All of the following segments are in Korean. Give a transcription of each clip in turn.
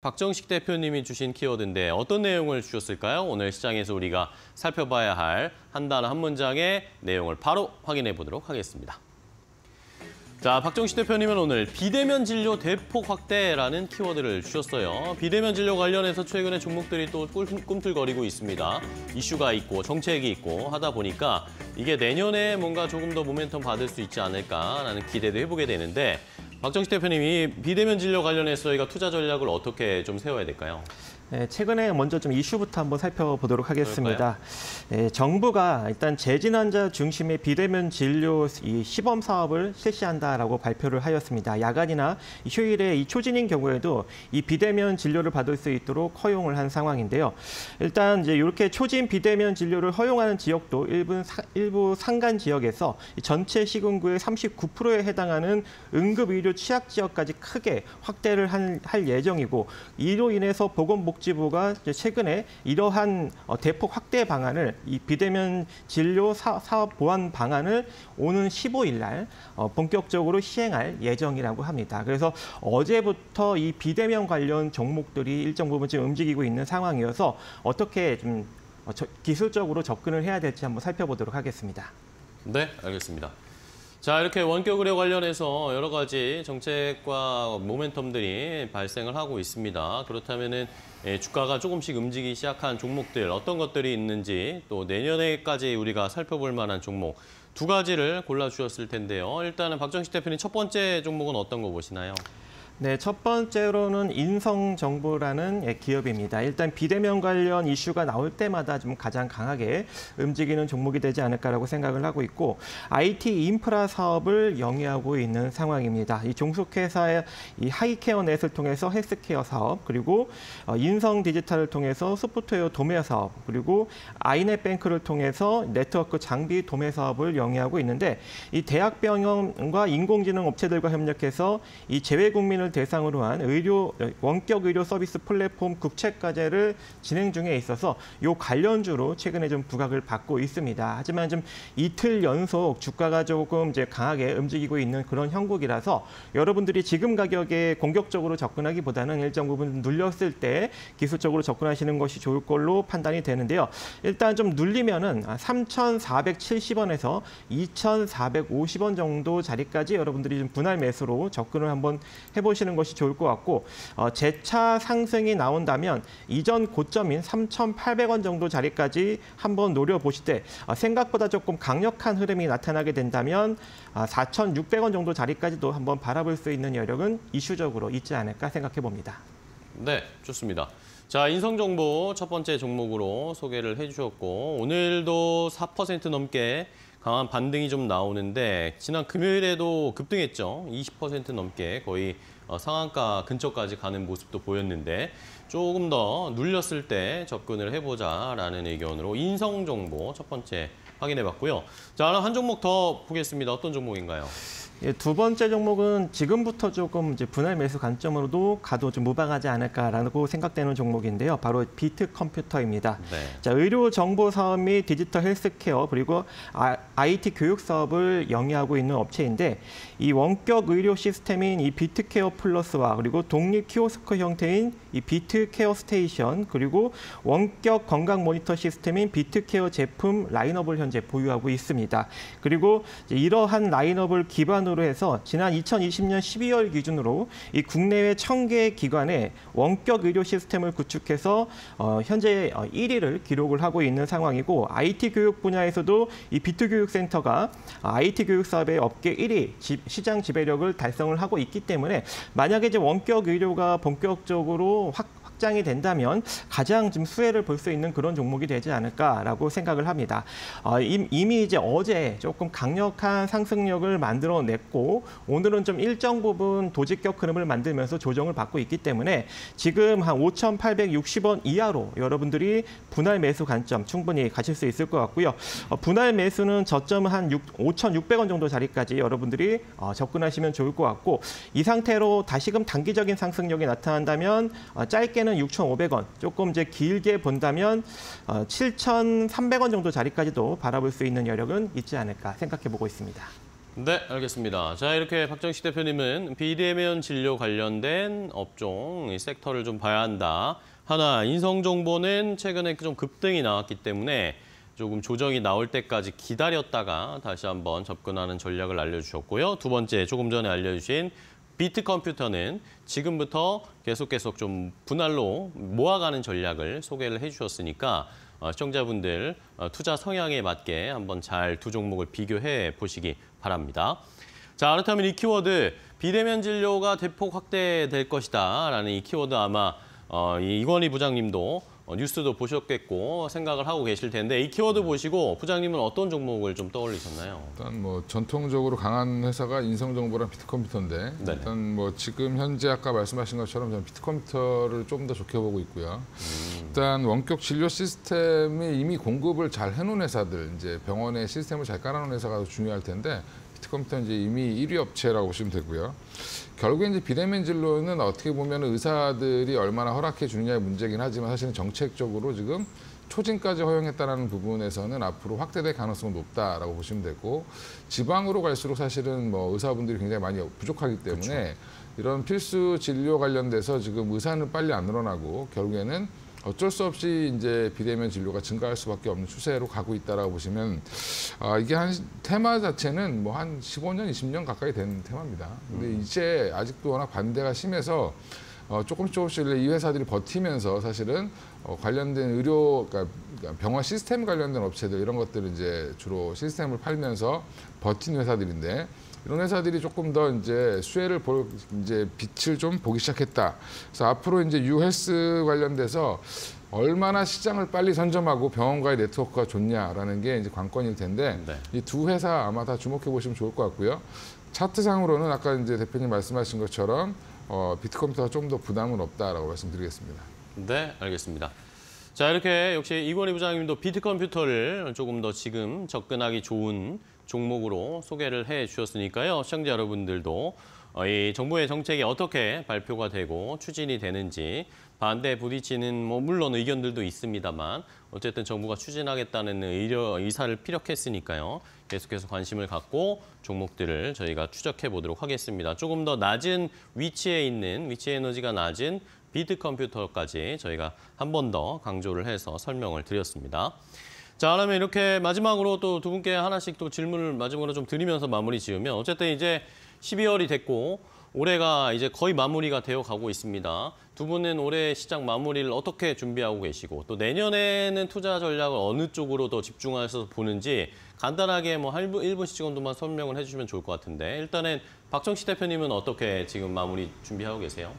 박정식 대표님이 주신 키워드인데 어떤 내용을 주셨을까요? 오늘 시장에서 우리가 살펴봐야 할 한 단어 한 문장의 내용을 바로 확인해 보도록 하겠습니다. 자, 박정식 대표님은 오늘 비대면 진료 대폭 확대라는 키워드를 주셨어요. 비대면 진료 관련해서 최근에 종목들이 또 꿈틀거리고 있습니다. 이슈가 있고 정책이 있고 하다 보니까 이게 내년에 뭔가 조금 더 모멘텀 받을 수 있지 않을까라는 기대도 해보게 되는데 박정식 대표님 이 비대면 진료 관련해서 저희가 투자 전략을 어떻게 좀 세워야 될까요? 네, 최근에 먼저 좀 이슈부터 한번 살펴보도록 하겠습니다. 네, 정부가 일단 재진환자 중심의 비대면 진료 이 시범 사업을 실시한다라고 발표를 하였습니다. 야간이나 휴일에 이 초진인 경우에도 이 비대면 진료를 받을 수 있도록 허용을 한 상황인데요. 일단 이제 이렇게 초진 비대면 진료를 허용하는 지역도 일부, 사, 일부 상간 지역에서 전체 시군구의 39%에 해당하는 응급 의료 취약 지역까지 크게 확대를 한, 할 예정이고 이로 인해서 보건복 보건복지부가 최근에 이러한 어, 대폭 확대 방안을 이 비대면 진료 사업 보완 방안을 오는 15일 날 어, 본격적으로 시행할 예정이라고 합니다. 그래서 어제부터 이 비대면 관련 종목들이 일정 부분 지금 움직이고 있는 상황이어서 어떻게 좀 어, 기술적으로 접근을 해야 될지 한번 살펴보도록 하겠습니다. 네, 알겠습니다. 자, 이렇게 원격 의료 관련해서 여러 가지 정책과 모멘텀들이 발생을 하고 있습니다. 그렇다면은 예, 주가가 조금씩 움직이기 시작한 종목들 어떤 것들이 있는지 또 내년에까지 우리가 살펴볼 만한 종목 두 가지를 골라주셨을 텐데요. 일단은 박정식 대표님 첫 번째 종목은 어떤 거 보시나요? 네, 첫 번째로는 인성정보라는 예, 기업입니다. 일단 비대면 관련 이슈가 나올 때마다 좀 가장 강하게 움직이는 종목이 되지 않을까라고 생각을 하고 있고 IT 인프라 사업을 영위하고 있는 상황입니다. 이 종속회사의 이 하이케어넷을 통해서 헬스케어 사업 그리고 어, 인성 디지털을 통해서 소프트웨어 도매 사업 그리고 아이넷 뱅크를 통해서 네트워크 장비 도매 사업을 영위하고 있는데 이 대학병원과 인공지능 업체들과 협력해서 이 재외국민을 국민을 대상으로 한 의료 원격 의료 서비스 플랫폼 국책 과제를 진행 중에 있어서 요 관련주로 최근에 좀 부각을 받고 있습니다. 하지만 좀 이틀 연속 주가가 조금 이제 강하게 움직이고 있는 그런 형국이라서 여러분들이 지금 가격에 공격적으로 접근하기보다는 일정 부분 눌렸을 때 기술적으로 접근하시는 것이 좋을 걸로 판단이 되는데요. 일단 좀 눌리면은 3,470원에서 2,450원 정도 자리까지 여러분들이 좀 분할 매수로 접근을 한번 해보시 보시는 것이 좋을 것 같고 어, 재차 상승이 나온다면 이전 고점인 3,800원 정도 자리까지 한번 노려보실 때 어, 생각보다 조금 강력한 흐름이 나타나게 된다면 어, 4,600원 정도 자리까지도 한번 바라볼 수 있는 여력은 이슈적으로 있지 않을까 생각해 봅니다. 네, 좋습니다. 자, 인성정보 첫 번째 종목으로 소개를 해주셨고 오늘도 4% 넘게 강한 반등이 좀 나오는데 지난 금요일에도 급등했죠. 20% 넘게 거의 어, 상한가 근처까지 가는 모습도 보였는데 조금 더 눌렸을 때 접근을 해보자라는 의견으로 인성 정보 첫 번째 확인해봤고요. 자, 한 종목 더 보겠습니다. 어떤 종목인가요? 예, 두 번째 종목은 지금부터 조금 이제 분할 매수 관점으로도 가도 좀 무방하지 않을까라고 생각되는 종목인데요. 바로 비트 컴퓨터입니다. 네. 자, 의료 정보 사업 및 디지털 헬스케어 그리고 아, IT 교육 사업을 영위하고 있는 업체인데 이 원격 의료 시스템인 이 비트케어 플러스와 그리고 독립 키오스크 형태인 이 비트케어 스테이션 그리고 원격 건강 모니터 시스템인 비트케어 제품 라인업을 현재 보유하고 있습니다. 그리고 이러한 라인업을 기반으로 기반으로 해서 지난 2020년 12월 기준으로 이 국내외 1000개 기관의 원격 의료 시스템을 구축해서 어, 현재 1위를 어, 기록을 하고 있는 상황이고 IT 교육 분야에서도 이 비트 교육센터가 IT 교육 사업의 업계 1위 시장 지배력을 달성을 하고 있기 때문에 만약에 이제 원격 의료가 본격적으로 확 확장이 된다면 가장 좀 수혜를 볼 수 있는 그런 종목이 되지 않을까라고 생각을 합니다. 어, 이미 이제 어제 조금 강력한 상승력을 만들어냈고 오늘은 좀 일정 부분 도직격 흐름을 만들면서 조정을 받고 있기 때문에 지금 한 5,860원 이하로 여러분들이 분할 매수 관점 충분히 가실 수 있을 것 같고요. 어, 분할 매수는 저점 한 5,600원 정도 자리까지 여러분들이 어, 접근하시면 좋을 것 같고 이 상태로 다시금 단기적인 상승력이 나타난다면 어, 짧게는 때는 6,500원, 조금 이제 길게 본다면 7,300원 어, 정도 자리까지도 바라볼 수 있는 여력은 있지 않을까 생각해 보고 있습니다. 네, 알겠습니다. 자, 이렇게 박정식 대표님은 비대면 진료 관련된 업종, 이 섹터를 좀 봐야 한다. 하나, 인성정보는 최근에 좀 급등이 나왔기 때문에 조금 조정이 나올 때까지 기다렸다가 다시 한번 접근하는 전략을 알려주셨고요. 두 번째, 조금 전에 알려주신 비트 컴퓨터는 지금부터 계속 계속 좀 분할로 모아가는 전략을 소개를 해주셨으니까 어, 시청자분들 어, 투자 성향에 맞게 한번 잘 두 종목을 비교해 보시기 바랍니다. 자, 그렇다면 이 키워드 비대면 진료가 대폭 확대될 것이다 라는 이 키워드 아마 어, 이 이건희 부장님도 어, 뉴스도 보셨겠고 생각을 하고 계실 텐데 이 키워드 보시고 부장님은 어떤 종목을 좀 떠올리셨나요? 일단 뭐 전통적으로 강한 회사가 인성정보랑 비트컴퓨터인데 네네. 일단 뭐 지금 현재 아까 말씀하신 것처럼 저는 비트컴퓨터를 좀 더 좋게 보고 있고요. 일단 원격 진료 시스템이 이미 공급을 잘 해놓은 회사들 이제 병원에 시스템을 잘 깔아놓은 회사가 중요할 텐데 비트컴퓨터는 이제 이미 1위 업체라고 보시면 되고요. 결국에 이제 비대면 진료는 어떻게 보면 의사들이 얼마나 허락해 주느냐의 문제긴 하지만 사실은 정책적으로 지금 초진까지 허용했다는 부분에서는 앞으로 확대될 가능성이 높다라고 보시면 되고 지방으로 갈수록 사실은 뭐 의사분들이 굉장히 많이 부족하기 때문에 이런 필수 진료 관련돼서 지금 의사는 빨리 안 늘어나고 결국에는 어쩔 수 없이 이제 비대면 진료가 증가할 수밖에 없는 추세로 가고 있다라고 보시면 아 이게 한 테마 자체는 뭐 한 15년, 20년 가까이 된 테마입니다. 근데 이제 아직도 워낙 반대가 심해서 어, 조금씩 조금씩 이 회사들이 버티면서 사실은 어, 관련된 의료, 그러니까 병원 시스템 관련된 업체들 이런 것들을 이제 주로 시스템을 팔면서 버틴 회사들인데 이런 회사들이 조금 더 이제 수혜를 볼 이제 빛을 좀 보기 시작했다. 그래서 앞으로 이제 유헬스 관련돼서 얼마나 시장을 빨리 선점하고 병원과의 네트워크가 좋냐라는 게 이제 관건일 텐데 네. 이두 회사 아마 다 주목해 보시면 좋을 것 같고요. 차트상으로는 아까 이제 대표님 말씀하신 것처럼 어, 비트컴퓨터가 좀 더 부담은 없다라고 말씀드리겠습니다. 네, 알겠습니다. 자, 이렇게 역시 이건희 부장님도 비트 컴퓨터를 조금 더 지금 접근하기 좋은 종목으로 소개를 해 주셨으니까요. 시청자 여러분들도 어, 이 정부의 정책이 어떻게 발표가 되고 추진이 되는지 반대 부딪히는 뭐 물론 의견들도 있습니다만 어쨌든 정부가 추진하겠다는 의려, 의사를 피력했으니까요. 계속해서 관심을 갖고 종목들을 저희가 추적해 보도록 하겠습니다. 조금 더 낮은 위치에 있는 위치 에너지가 낮은 비트 컴퓨터까지 저희가 한 번 더 강조를 해서 설명을 드렸습니다. 자, 그러면 이렇게 마지막으로 또 두 분께 하나씩 또 질문을 마지막으로 좀 드리면서 마무리 지으면 어쨌든 이제 12월이 됐고 올해가 이제 거의 마무리가 되어 가고 있습니다. 두 분은 올해 시장 마무리를 어떻게 준비하고 계시고 또 내년에는 투자 전략을 어느 쪽으로 더 집중해서 보는지 간단하게 뭐 1분, 1분씩 정도만 설명을 해주시면 좋을 것 같은데 일단은 박정식 대표님은 어떻게 지금 마무리 준비하고 계세요?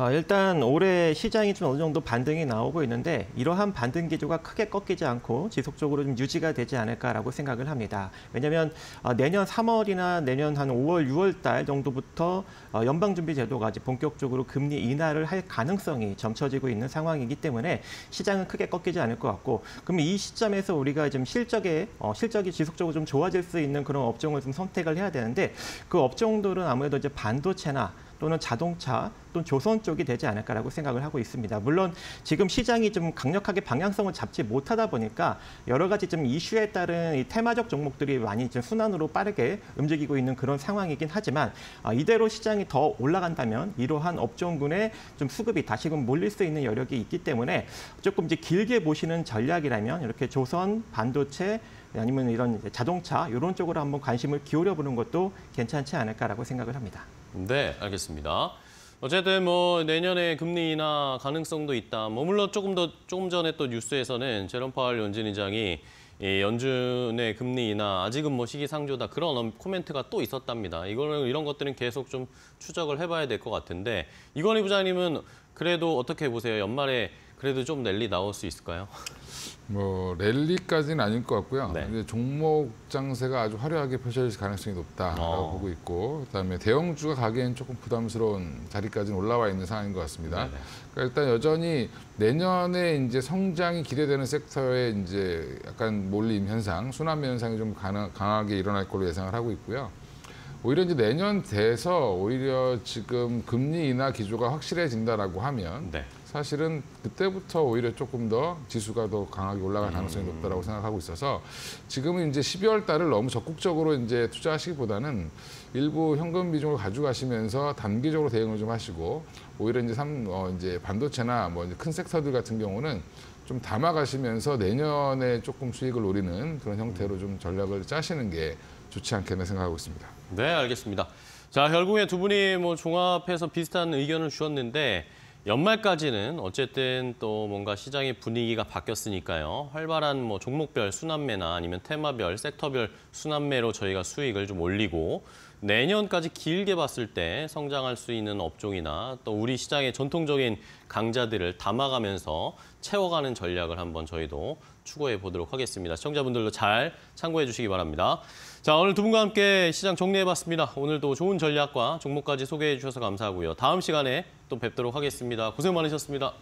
아, 일단 올해 시장이 좀 어느 정도 반등이 나오고 있는데 이러한 반등 기조가 크게 꺾이지 않고 지속적으로 좀 유지가 되지 않을까라고 생각을 합니다. 왜냐하면 어, 내년 3월이나 내년 한 5월, 6월 달 정도부터 어, 연방준비제도가 이제 본격적으로 금리 인하를 할 가능성이 점쳐지고 있는 상황이기 때문에 시장은 크게 꺾이지 않을 것 같고 그럼 이 시점에서 우리가 좀 실적에 어, 실적이 지속적으로 좀 좋아질 수 있는 그런 업종을 좀 선택을 해야 되는데 그 업종들은 아무래도 이제 반도체나 또는 자동차 또는 조선 쪽이 되지 않을까라고 생각을 하고 있습니다. 물론 지금 시장이 좀 강력하게 방향성을 잡지 못하다 보니까 여러 가지 좀 이슈에 따른 이 테마적 종목들이 많이 좀 순환으로 빠르게 움직이고 있는 그런 상황이긴 하지만 아, 이대로 시장이 더 올라간다면 이러한 업종군의 좀 수급이 다시금 몰릴 수 있는 여력이 있기 때문에 조금 이제 길게 보시는 전략이라면 이렇게 조선 반도체 아니면 이런 자동차 이런 쪽으로 한번 관심을 기울여 보는 것도 괜찮지 않을까라고 생각을 합니다. 네, 알겠습니다. 어쨌든 뭐 내년에 금리 인하 가능성도 있다. 뭐 물론 조금 더 조금 전에 또 뉴스에서는 제롬 파월 연준의장이 이 연준의 금리 인하 아직은 뭐 시기상조다 그런 코멘트가 또 있었답니다. 이거는 이런 것들은 계속 좀 추적을 해봐야 될 것 같은데 이건희 부장님은 그래도 어떻게 보세요? 연말에 그래도 좀 랠리 나올 수 있을까요? 뭐 랠리까지는 아닐 것 같고요. 네. 이제 종목 장세가 아주 화려하게 펼쳐질 가능성이 높다라고 어. 보고 있고, 그다음에 대형주가 가기엔 조금 부담스러운 자리까지는 올라와 있는 상황인 것 같습니다. 네네. 그러니까 일단 여전히 내년에 이제 성장이 기대되는 섹터에 이제 약간 몰림 현상, 순환 현상이 좀 가능, 강하게 일어날 걸로 예상을 하고 있고요. 오히려 이제 내년 돼서 오히려 지금 금리 인하 기조가 확실해진다라고 하면 네. 사실은 그때부터 오히려 조금 더 지수가 더 강하게 올라갈 가능성이 높다라고 생각하고 있어서 지금은 이제 12월 달을 너무 적극적으로 이제 투자하시기보다는 일부 현금 비중을 가져가시면서 단기적으로 대응을 좀 하시고 오히려 이제 삼 어 이제 반도체나 뭐 이제 큰 섹터들 같은 경우는 좀 담아가시면서 내년에 조금 수익을 노리는 그런 형태로 좀 전략을 짜시는 게 좋지 않겠나 생각하고 있습니다. 네, 알겠습니다. 자, 결국에 두 분이 뭐 종합해서 비슷한 의견을 주셨는데 연말까지는 어쨌든 또 뭔가 시장의 분위기가 바뀌었으니까요. 활발한 뭐 종목별 순환매나 아니면 테마별, 섹터별 순환매로 저희가 수익을 좀 올리고 내년까지 길게 봤을 때 성장할 수 있는 업종이나 또 우리 시장의 전통적인 강자들을 담아가면서 채워가는 전략을 한번 저희도 추구해 보도록 하겠습니다. 시청자분들도 잘 참고해 주시기 바랍니다. 자, 오늘 두 분과 함께 시장 정리해 봤습니다. 오늘도 좋은 전략과 종목까지 소개해 주셔서 감사하고요. 다음 시간에 또 뵙도록 하겠습니다. 고생 많으셨습니다.